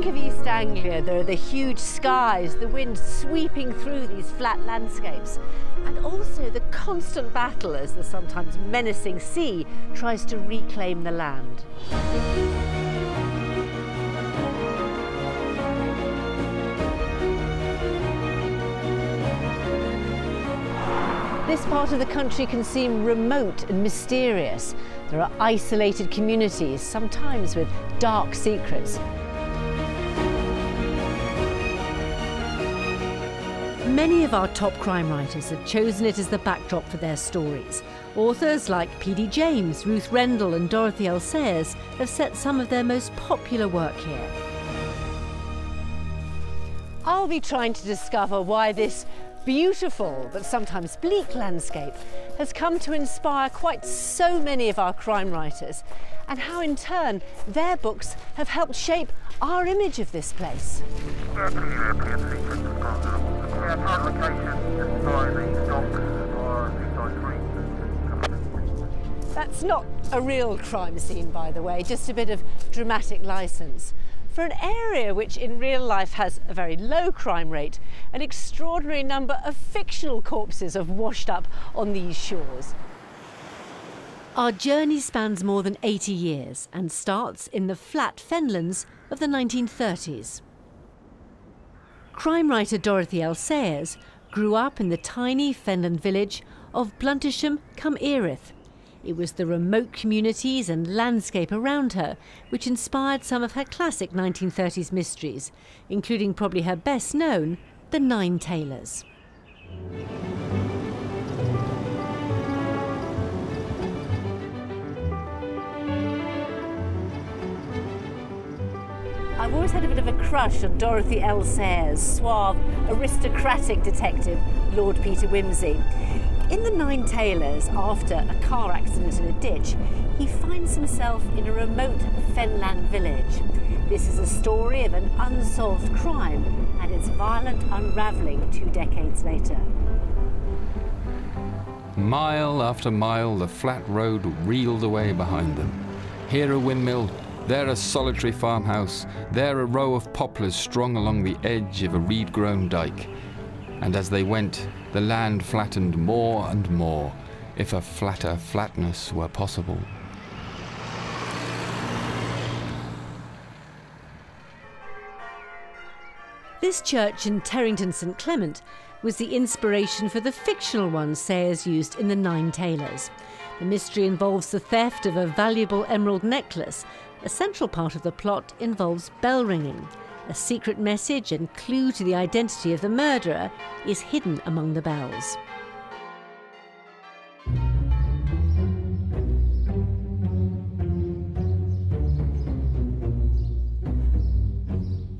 think of East Anglia, there are the huge skies, the wind sweeping through these flat landscapes, and also the constant battle as the sometimes menacing sea tries to reclaim the land. This part of the country can seem remote and mysterious. There are isolated communities, sometimes with dark secrets. Many of our top crime writers have chosen it as the backdrop for their stories. Authors like P.D. James, Ruth Rendell, and Dorothy L. Sayers have set some of their most popular work here. I'll be trying to discover why this beautiful but sometimes bleak landscape has come to inspire quite so many of our crime writers and how in turn their books have helped shape our image of this place. That's not a real crime scene, by the way, just a bit of dramatic license for an area which in real life has a very low crime rate, an extraordinary number of fictional corpses have washed up on these shores. Our journey spans more than 80 years and starts in the flat fenlands of the 1930s. Crime writer Dorothy L. Sayers grew up in the tiny fenland village of Bluntisham cum Earith it was the remote communities and landscape around her which inspired some of her classic 1930s mysteries, including probably her best known, The Nine Tailors. I've always had a bit of a crush on Dorothy L. Sayers, suave, aristocratic detective Lord Peter Wimsey. In The Nine Tailors, after a car accident in a ditch, he finds himself in a remote fenland village. This is a story of an unsolved crime and its violent unravelling two decades later. Mile after mile, the flat road reeled away behind them. Here a windmill, there a solitary farmhouse, there a row of poplars strung along the edge of a reed grown dike. And as they went, the land flattened more and more, if a flatter flatness were possible. This church in Terrington St Clement was the inspiration for the fictional one Sayers used in The Nine Tailors. The mystery involves the theft of a valuable emerald necklace. A central part of the plot involves bell ringing. A secret message and clue to the identity of the murderer is hidden among the bells.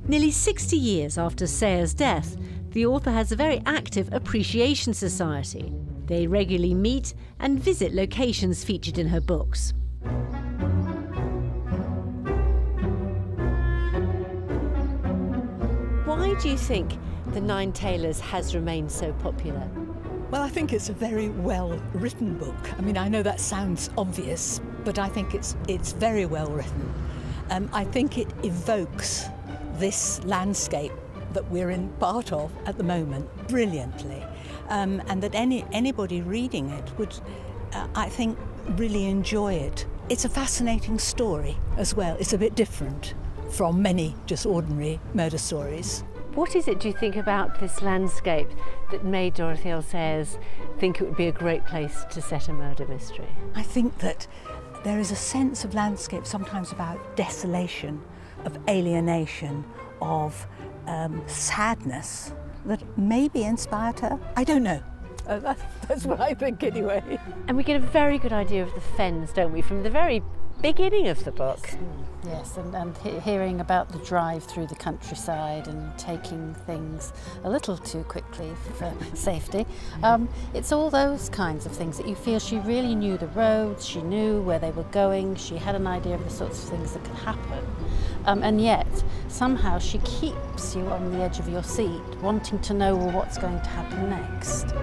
Nearly 60 years after Sayers' death, the author has a very active appreciation society. They regularly meet and visit locations featured in her books. Do you think The Nine Tailors has remained so popular? Well, I think it's a very well written book. I mean, I know that sounds obvious, but I think it's, it's very well written. Um, I think it evokes this landscape that we're in part of at the moment brilliantly, um, and that any, anybody reading it would, uh, I think, really enjoy it. It's a fascinating story as well. It's a bit different from many just ordinary murder stories. What is it, do you think, about this landscape that made Dorothy L. Sayers think it would be a great place to set a murder mystery? I think that there is a sense of landscape sometimes about desolation, of alienation, of um, sadness that maybe inspired her. I don't know. Uh, that's, that's what I think anyway. And we get a very good idea of the fens, don't we, from the very beginning of the book. Yes, and, and he hearing about the drive through the countryside and taking things a little too quickly for safety. Um, it's all those kinds of things that you feel she really knew the roads, she knew where they were going, she had an idea of the sorts of things that could happen. Um, and yet, somehow she keeps you on the edge of your seat, wanting to know well, what's going to happen next.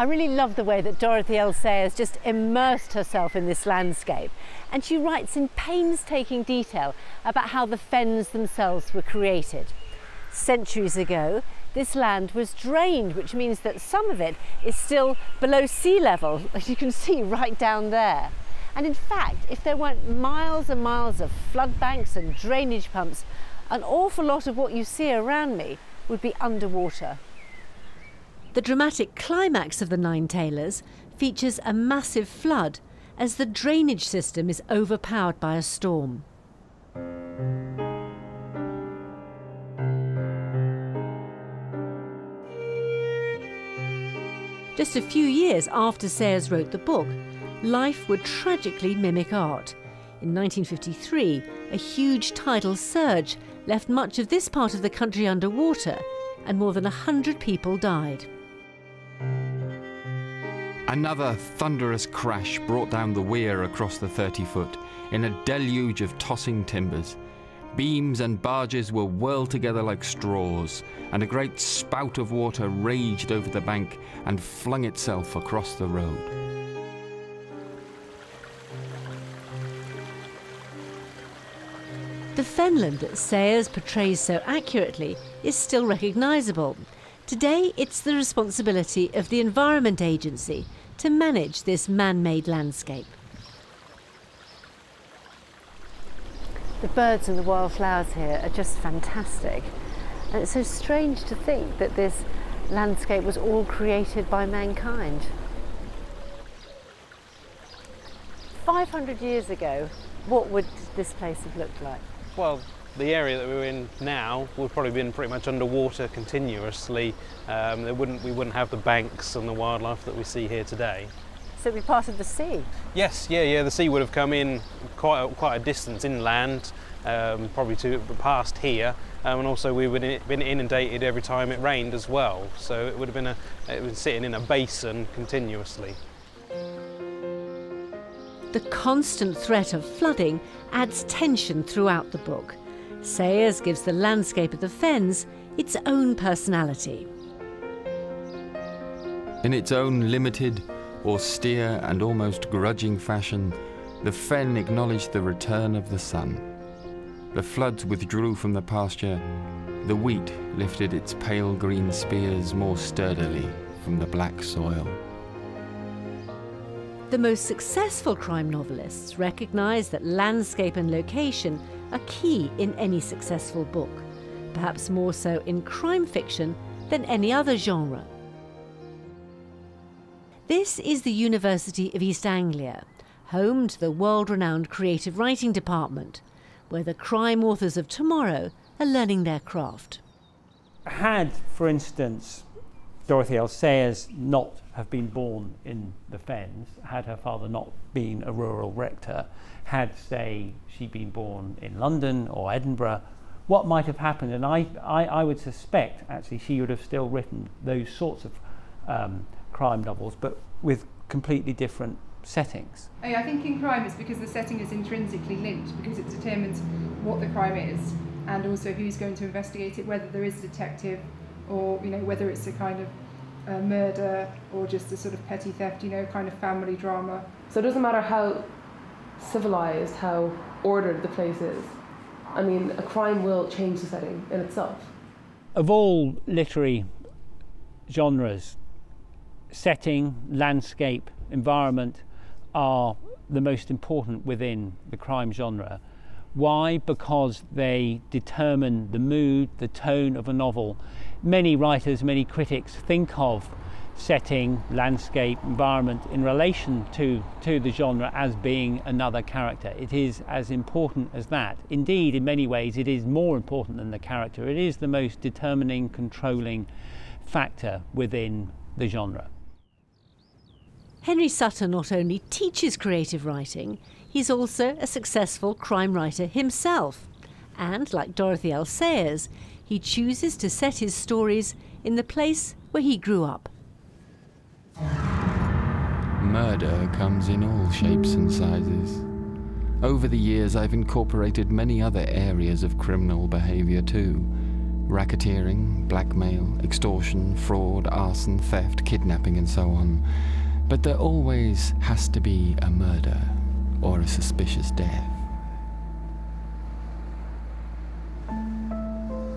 I really love the way that Dorothy L. Sayers just immersed herself in this landscape. And she writes in painstaking detail about how the fens themselves were created. Centuries ago, this land was drained, which means that some of it is still below sea level, as you can see right down there. And in fact, if there weren't miles and miles of flood banks and drainage pumps, an awful lot of what you see around me would be underwater. The dramatic climax of the Nine Tailors features a massive flood as the drainage system is overpowered by a storm. Just a few years after Sayers wrote the book, life would tragically mimic art. In 1953, a huge tidal surge left much of this part of the country underwater, and more than 100 people died. Another thunderous crash brought down the weir across the 30 foot in a deluge of tossing timbers. Beams and barges were whirled together like straws, and a great spout of water raged over the bank and flung itself across the road. The fenland that Sayers portrays so accurately is still recognisable. Today, it's the responsibility of the Environment Agency to manage this man-made landscape. The birds and the wildflowers here are just fantastic. And it's so strange to think that this landscape was all created by mankind. 500 years ago, what would this place have looked like? Well, the area that we're in now would probably been pretty much underwater continuously. Um, wouldn't, we wouldn't have the banks and the wildlife that we see here today. So it'd be part of the sea? Yes, yeah, yeah. The sea would have come in quite a, quite a distance inland, um, probably to past here, um, and also we would have been inundated every time it rained as well. So it would have been a, it was sitting in a basin continuously. The constant threat of flooding adds tension throughout the book. Sayers gives the landscape of the fens its own personality. In its own limited, austere, and almost grudging fashion, the fen acknowledged the return of the sun. The floods withdrew from the pasture, the wheat lifted its pale green spears more sturdily from the black soil. The most successful crime novelists recognise that landscape and location are key in any successful book, perhaps more so in crime fiction than any other genre. This is the University of East Anglia, home to the world renowned creative writing department, where the crime authors of tomorrow are learning their craft. Had, for instance, Dorothy L. Sayers not have been born in the Fens, had her father not been a rural rector, had, say, she been born in London or Edinburgh, what might have happened? And I, I, I would suspect, actually, she would have still written those sorts of um, crime novels, but with completely different settings. I think in crime it's because the setting is intrinsically linked, because it determines what the crime is and also who's going to investigate it, whether there is a detective or you know whether it's a kind of a murder or just a sort of petty theft, you know, kind of family drama. So it doesn't matter how civilized, how ordered the place is. I mean, a crime will change the setting in itself. Of all literary genres, setting, landscape, environment are the most important within the crime genre. Why? Because they determine the mood, the tone of a novel. Many writers, many critics think of setting, landscape, environment in relation to, to the genre as being another character. It is as important as that. Indeed, in many ways, it is more important than the character. It is the most determining, controlling factor within the genre. Henry Sutton not only teaches creative writing, He's also a successful crime writer himself. And, like Dorothy L. Sayers, he chooses to set his stories in the place where he grew up. Murder comes in all shapes and sizes. Over the years, I've incorporated many other areas of criminal behaviour too racketeering, blackmail, extortion, fraud, arson, theft, kidnapping, and so on. But there always has to be a murder or a suspicious death.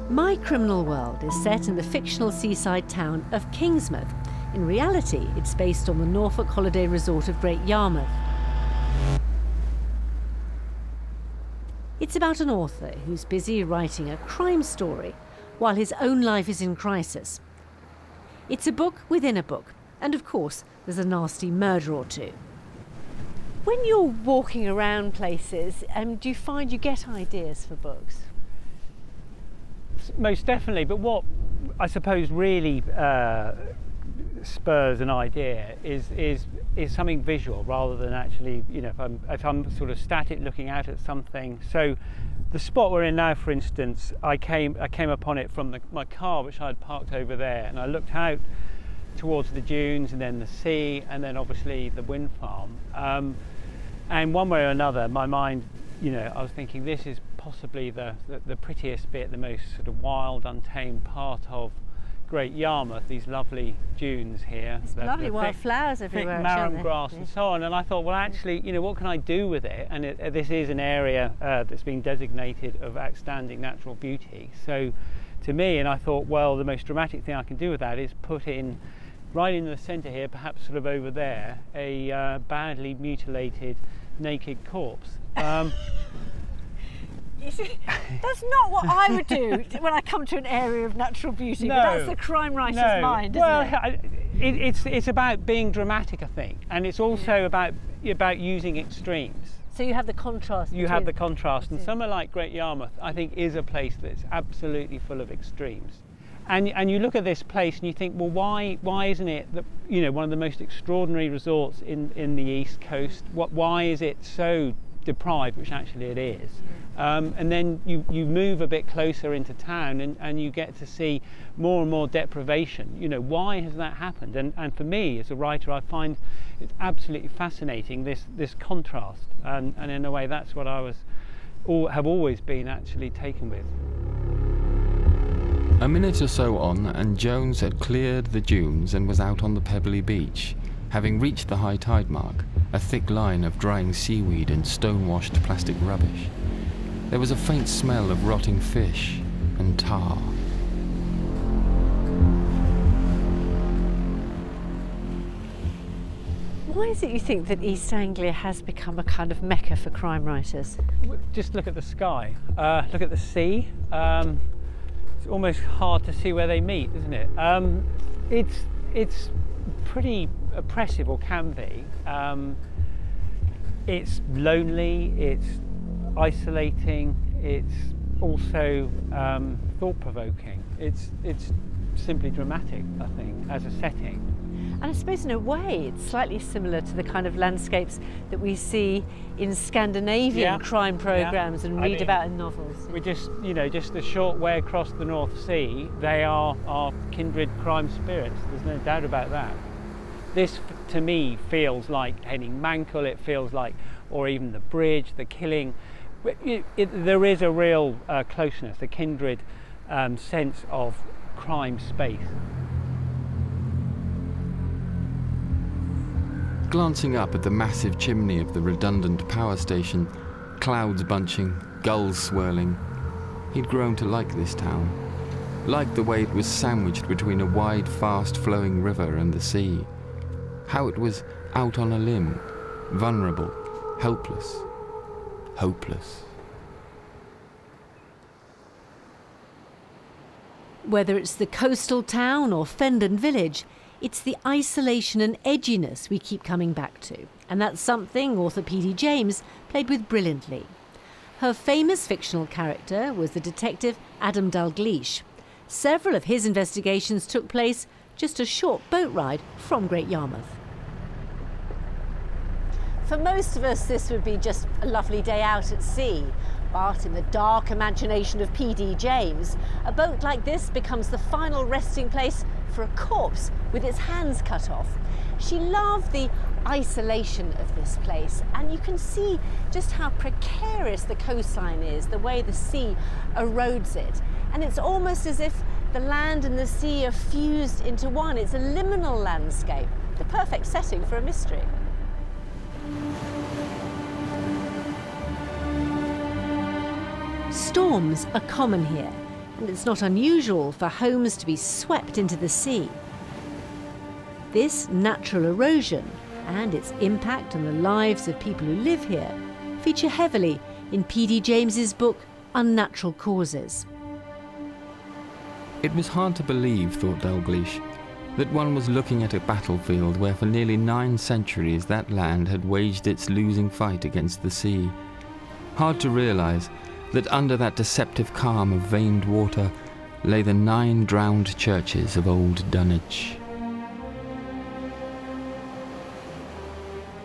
My Criminal World is set in the fictional seaside town of Kingsmouth. In reality, it's based on the Norfolk holiday resort of Great Yarmouth. It's about an author who's busy writing a crime story while his own life is in crisis. It's a book within a book, and of course, there's a nasty murder or two. When you're walking around places, um, do you find you get ideas for books? Most definitely. But what I suppose really uh, spurs an idea is is is something visual rather than actually, you know, if I'm if I'm sort of static looking out at something. So the spot we're in now, for instance, I came I came upon it from the, my car, which I had parked over there, and I looked out towards the dunes and then the sea and then obviously the wind farm. Um, and one way or another, my mind, you know, I was thinking this is possibly the, the, the, prettiest bit, the most sort of wild, untamed part of Great Yarmouth, these lovely dunes here. It's the, lovely the wild thick, flowers everywhere. Thick marram grass and so on. And I thought, well, actually, you know, what can I do with it? And it, uh, this is an area uh, that's been designated of outstanding natural beauty. So to me, and I thought, well, the most dramatic thing I can do with that is put in right in the centre here, perhaps sort of over there, a uh, badly mutilated naked corpse. Um, that's not what I would do when I come to an area of natural beauty. No, but that's the crime writer's no. mind, well, it? it, it's it's about being dramatic, I think, and it's also about about using extremes. So you have the contrast. You have the contrast, and somewhere like Great Yarmouth, I think, is a place that's absolutely full of extremes. And and you look at this place and you think, well, why why isn't it that you know one of the most extraordinary resorts in in the east coast? What why is it so deprived, which actually it is. Um, and then you, you move a bit closer into town and, and you get to see more and more deprivation. You know, why has that happened? And, and for me, as a writer, I find it's absolutely fascinating, this, this contrast. And, and in a way, that's what I was, all, have always been actually taken with. A minute or so on, and Jones had cleared the dunes and was out on the pebbly beach, having reached the high tide mark a thick line of drying seaweed and stone-washed plastic rubbish. There was a faint smell of rotting fish and tar. Why is it you think that East Anglia has become a kind of mecca for crime writers? Just look at the sky, uh, look at the sea. Um, it's almost hard to see where they meet, isn't it? Um, it's, it's pretty oppressive or can be. Um, it's lonely, it's isolating, it's also um, thought provoking. It's, it's simply dramatic, I think, as a setting. And I suppose in a way it's slightly similar to the kind of landscapes that we see in Scandinavian yeah. crime programs yeah. and read I mean, about in novels. We just, you know, just a short way across the North Sea, they are our kindred crime spirits. There's no doubt about that. This, to me, feels like Henning Mankell, it feels like, or even the bridge, the killing. It, it, there is a real uh, closeness, a kindred um, sense of crime space. Glancing up at the massive chimney of the redundant power station, clouds bunching, gulls swirling, he'd grown to like this town. Like the way it was sandwiched between a wide, fast flowing river and the sea how it was out on a limb, vulnerable, helpless, hopeless. Whether it's the coastal town or fenland village, it's the isolation and edginess we keep coming back to. And that's something author P.D. James played with brilliantly. Her famous fictional character was the detective Adam Dalgleish. Several of his investigations took place just a short boat ride from Great Yarmouth. For most of us, this would be just a lovely day out at sea. But in the dark imagination of P.D. James, a boat like this becomes the final resting place for a corpse with its hands cut off. She loved the isolation of this place, and you can see just how precarious the coastline is, the way the sea erodes it. And it's almost as if the land and the sea are fused into one. It's a liminal landscape, the perfect setting for a mystery. Storms are common here, and it's not unusual for homes to be swept into the sea. This natural erosion and its impact on the lives of people who live here feature heavily in P.D. James's book Unnatural Causes. It was hard to believe, thought Dalgleish, that one was looking at a battlefield where for nearly nine centuries that land had waged its losing fight against the sea. Hard to realise that under that deceptive calm of veined water lay the nine drowned churches of old Dunwich.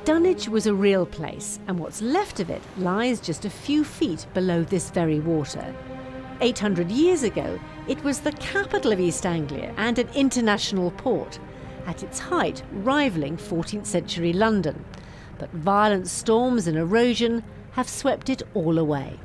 Dunwich was a real place, and what's left of it lies just a few feet below this very water. 800 years ago, it was the capital of East Anglia and an international port, at its height rivaling 14th century London. But violent storms and erosion have swept it all away.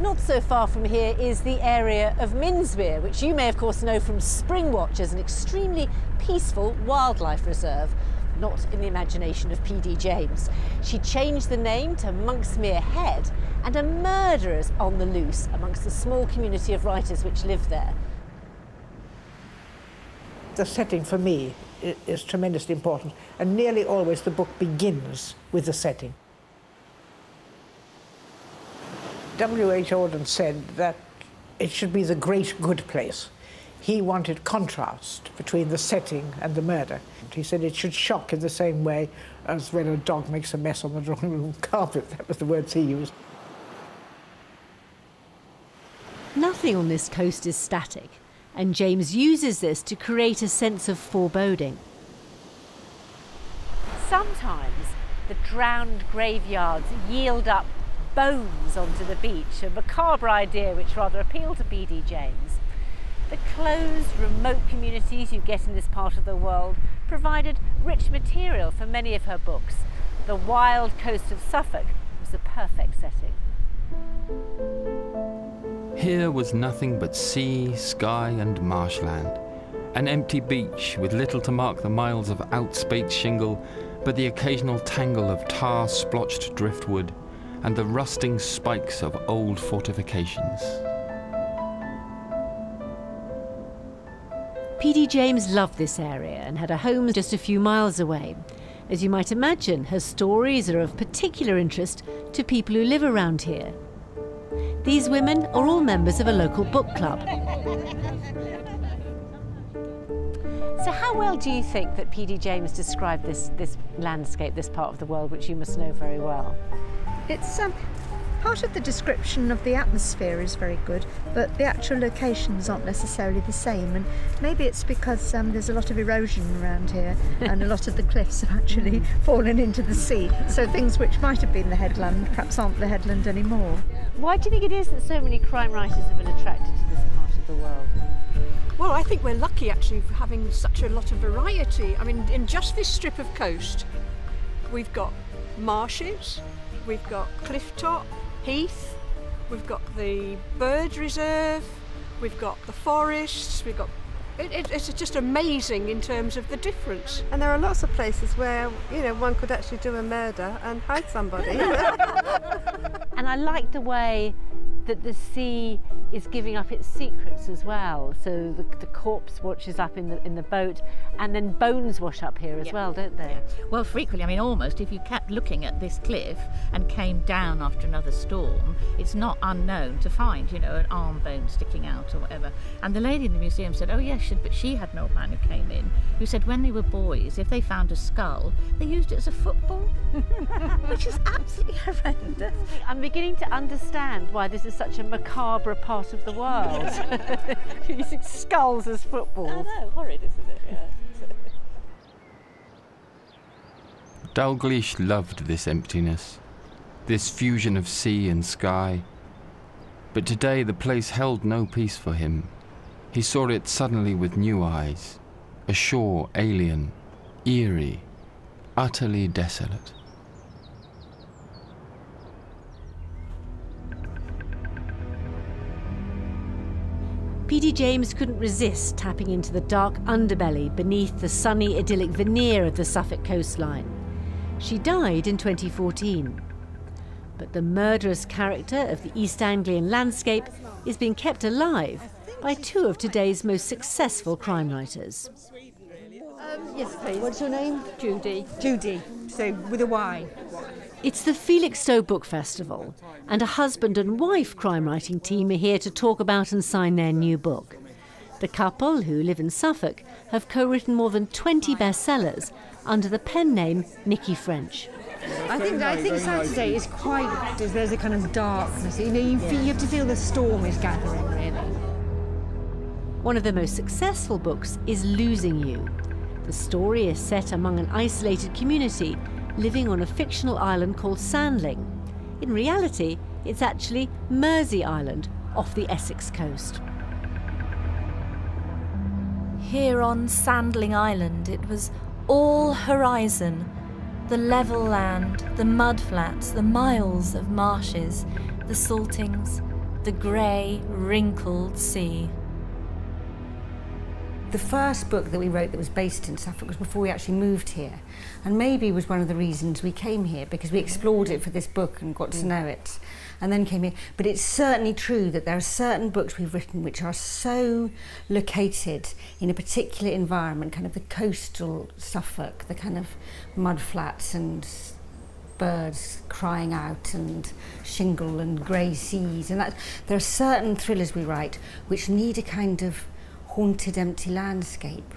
Not so far from here is the area of Minsmere, which you may of course know from Springwatch as an extremely peaceful wildlife reserve, not in the imagination of P.D. James. She changed the name to Monksmere Head, and a murderer's on the loose amongst the small community of writers which live there. The setting for me is tremendously important, and nearly always the book begins with the setting. W.H. Auden said that it should be the great good place. He wanted contrast between the setting and the murder. He said it should shock in the same way as when a dog makes a mess on the drawing room carpet. That was the words he used. Nothing on this coast is static, and James uses this to create a sense of foreboding. Sometimes the drowned graveyards yield up bones onto the beach, a macabre idea which rather appealed to P.D. James. The closed, remote communities you get in this part of the world provided rich material for many of her books. The wild coast of Suffolk was the perfect setting. Here was nothing but sea, sky, and marshland. An empty beach with little to mark the miles of outspaked shingle, but the occasional tangle of tar splotched driftwood and the rusting spikes of old fortifications. P.D. James loved this area and had a home just a few miles away. As you might imagine, her stories are of particular interest to people who live around here. These women are all members of a local book club. So how well do you think that P.D. James described this, this landscape, this part of the world, which you must know very well? It's um, part of the description of the atmosphere is very good, but the actual locations aren't necessarily the same. And maybe it's because um, there's a lot of erosion around here, and a lot of the cliffs have actually fallen into the sea. So things which might have been the headland perhaps aren't the headland anymore. Why do you think it is that so many crime writers have been attracted to this part of the world? Well, I think we're lucky actually for having such a lot of variety. I mean, in just this strip of coast, we've got marshes, we've got cliff top, heath, we've got the bird reserve, we've got the forests, we've got it, it, it's just amazing in terms of the difference. And there are lots of places where you know one could actually do a murder and hide somebody. and I like the way that the sea is giving up its secrets as well. So the, the corpse washes up in the in the boat, and then bones wash up here as yeah. well, don't they? Yeah. Well, frequently. I mean, almost. If you kept looking at this cliff and came down after another storm, it's not unknown to find, you know, an arm bone sticking out or whatever. And the lady in the museum said, "Oh yes, but she had an old man who came in who said when they were boys, if they found a skull, they used it as a football, which is absolutely horrendous." I'm beginning to understand why this is such a macabre part of the world. Using skulls as footballs. I know, horrid, isn't it? Yeah. Dalgleish loved this emptiness, this fusion of sea and sky. But today the place held no peace for him. He saw it suddenly with new eyes, a shore alien, eerie, utterly desolate. P.D. James couldn't resist tapping into the dark underbelly beneath the sunny, idyllic veneer of the Suffolk coastline. She died in 2014. But the murderous character of the East Anglian landscape is being kept alive by two of today's most successful crime writers. Um, yes, please. What's your name? Judy. Judy. So with a Y. It's the Felixstowe Book Festival, and a husband and wife crime writing team are here to talk about and sign their new book. The couple, who live in Suffolk, have co written more than 20 bestsellers under the pen name Nicci French. I think I think Saturday is quite. There's a kind of darkness. You know, you, feel, you have to feel the storm is gathering. Really. One of the most successful books is Losing You. The story is set among an isolated community living on a fictional island called Sandling. In reality, it's actually Mersea Island off the Essex coast. Here on Sandling Island, it was all horizon the level land, the mudflats, the miles of marshes, the saltings, the grey, wrinkled sea. The first book that we wrote that was based in Suffolk was before we actually moved here. And maybe was one of the reasons we came here because we explored it for this book and got to mm. know it and then came here. But it's certainly true that there are certain books we've written which are so located in a particular environment, kind of the coastal Suffolk, the kind of mud flats and birds crying out and shingle and grey seas and that there are certain thrillers we write which need a kind of haunted empty landscape.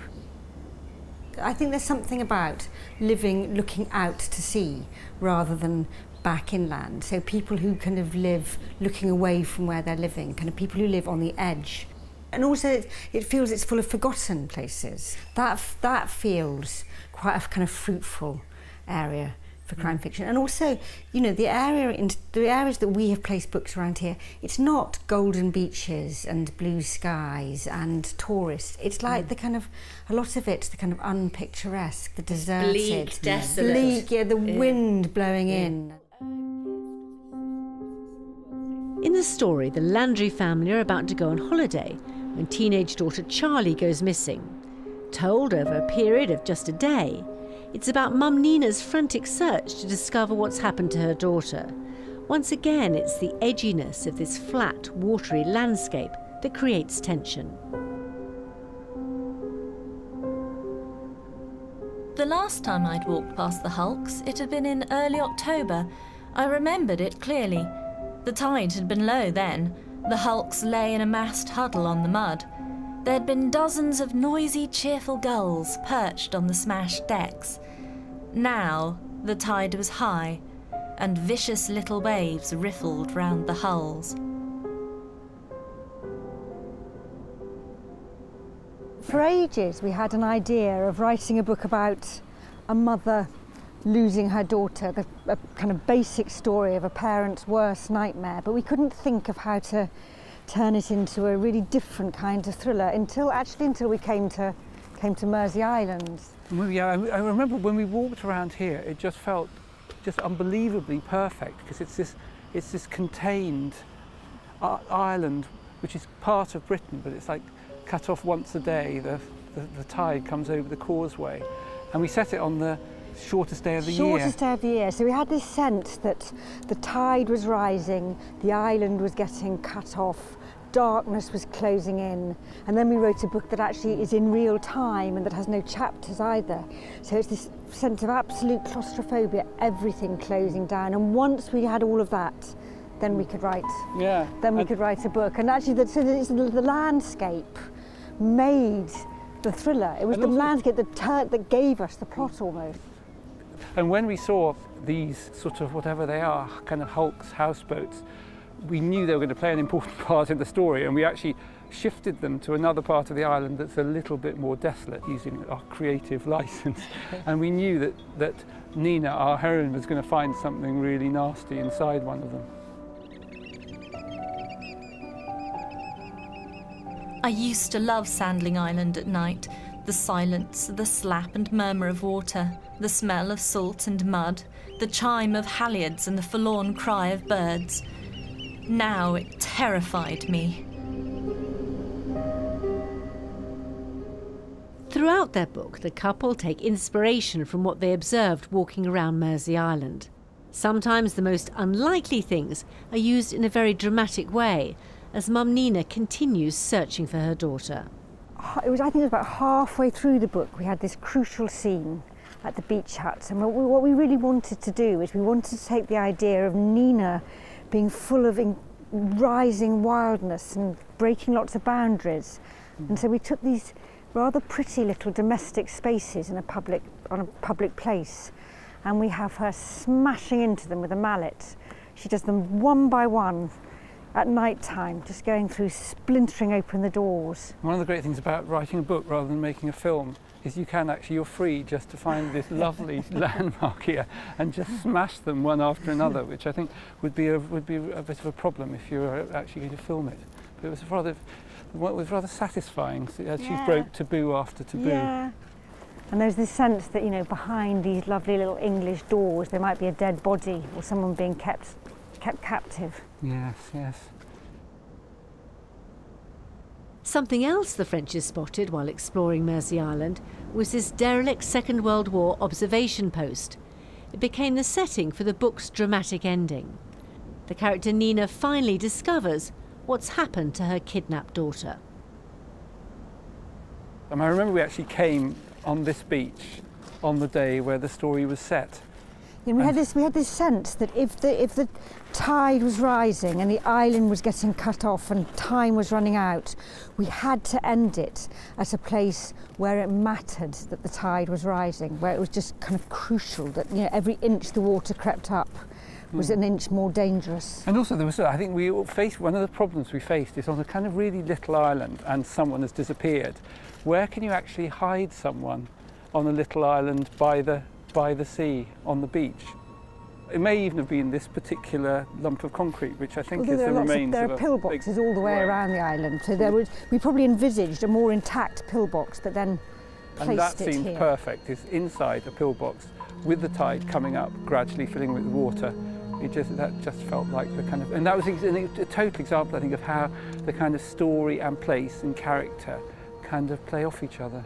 I think there's something about living, looking out to sea rather than back inland. So people who kind of live looking away from where they're living, kind of people who live on the edge. And also it, it feels it's full of forgotten places. That, that feels quite a kind of fruitful area for crime fiction. And also, you know, the area in the areas that we have placed books around here, it's not golden beaches and blue skies and tourists. It's like mm. the kind of a lot of it's the kind of unpicturesque, the deserted, bleak, desolate. bleak, yeah, the yeah. wind blowing yeah. in. In the story, the Landry family are about to go on holiday when teenage daughter Charlie goes missing. Told over a period of just a day, it's about Mum Nina's frantic search to discover what's happened to her daughter. Once again, it's the edginess of this flat, watery landscape that creates tension. The last time I'd walked past the hulks, it had been in early October. I remembered it clearly. The tide had been low then. The hulks lay in a massed huddle on the mud. There'd been dozens of noisy, cheerful gulls perched on the smashed decks. Now the tide was high, and vicious little waves riffled round the hulls. For ages, we had an idea of writing a book about a mother losing her daughter, the, a kind of basic story of a parent's worst nightmare, but we couldn't think of how to turn it into a really different kind of thriller until actually until we came to came to Mersea Island. Yeah, I remember when we walked around here, it just felt just unbelievably perfect because it's this it's this contained island which is part of Britain, but it's like cut off once a day. The, the, the tide comes over the causeway, and we set it on the shortest day of the shortest year. Shortest day of the year. So we had this sense that the tide was rising, the island was getting cut off, darkness was closing in. And then we wrote a book that actually is in real time and that has no chapters either. So it's this sense of absolute claustrophobia, everything closing down. And once we had all of that, then we could write. Yeah. Then we and could write a book. And actually, the, so the, the landscape made the thriller. It was the landscape the that, that gave us the plot almost. And when we saw these sort of whatever they are, kind of hulks, houseboats, we knew they were going to play an important part in the story and we actually shifted them to another part of the island that's a little bit more desolate using our creative license. and we knew that, that Nina, our heroine, was going to find something really nasty inside one of them. I used to love Sandling Island at night the silence, the slap and murmur of water, the smell of salt and mud, the chime of halyards and the forlorn cry of birds. Now it terrified me. Throughout their book, the couple take inspiration from what they observed walking around Mersea Island. Sometimes the most unlikely things are used in a very dramatic way as Mum Nina continues searching for her daughter. It was, I think it was about halfway through the book, we had this crucial scene at the beach hut. And what we, what we really wanted to do is we wanted to take the idea of Nina being full of in, rising wildness and breaking lots of boundaries. Mm. And so we took these rather pretty little domestic spaces in a public, on a public place and we have her smashing into them with a mallet. She does them one by one at night time, just going through splintering open the doors. One of the great things about writing a book rather than making a film is you can actually, you're free just to find this lovely landmark here and just smash them one after another, which I think would be a, would be a bit of a problem if you were actually going to film it. But it was rather, it was rather satisfying as yeah. she broke taboo after taboo. Yeah. And there's this sense that, you know, behind these lovely little English doors, there might be a dead body or someone being kept, kept captive. Yes, yes. Something else the French spotted while exploring Mersea Island was this derelict Second World War observation post. It became the setting for the book's dramatic ending. The character Nina finally discovers what's happened to her kidnapped daughter. Um, I remember we actually came on this beach on the day where the story was set. And we had this we had this sense that if the if the tide was rising and the island was getting cut off and time was running out, we had to end it at a place where it mattered that the tide was rising, where it was just kind of crucial that you know every inch the water crept up was mm. an inch more dangerous. And also there was I think we faced one of the problems we faced is on a kind of really little island and someone has disappeared where can you actually hide someone on a little island by the, by the sea on the beach? It may even have been this particular lump of concrete, which I think well, is the remains of, There are pillboxes all the way around the island, so there was, we probably envisaged a more intact pillbox, but then placed And that seemed here. perfect, is inside a pillbox with the tide coming up, gradually filling with water. It just, that just felt like the kind of, and that was a total example, I think, of how the kind of story and place and character kind of play off each other.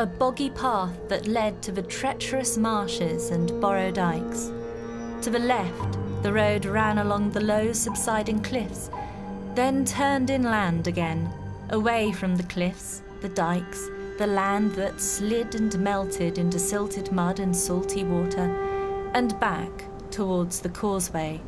A boggy path that led to the treacherous marshes and Borrow dikes. To the left, the road ran along the low subsiding cliffs, then turned inland again, away from the cliffs, the dikes, the land that slid and melted into silted mud and salty water, and back towards the causeway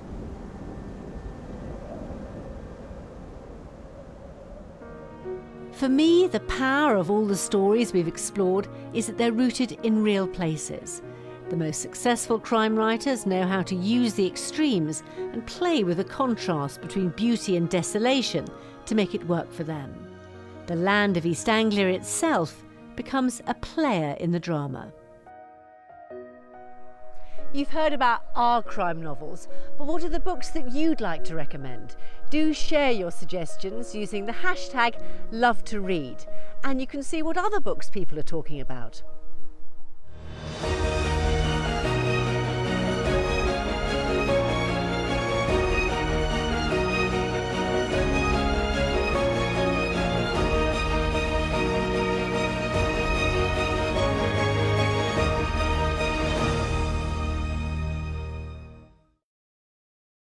For me, the power of all the stories we've explored is that they're rooted in real places. The most successful crime writers know how to use the extremes and play with the contrast between beauty and desolation to make it work for them. The land of East Anglia itself becomes a player in the drama. You've heard about our crime novels, but what are the books that you'd like to recommend? Do share your suggestions using the hashtag LoveToRead and you can see what other books people are talking about.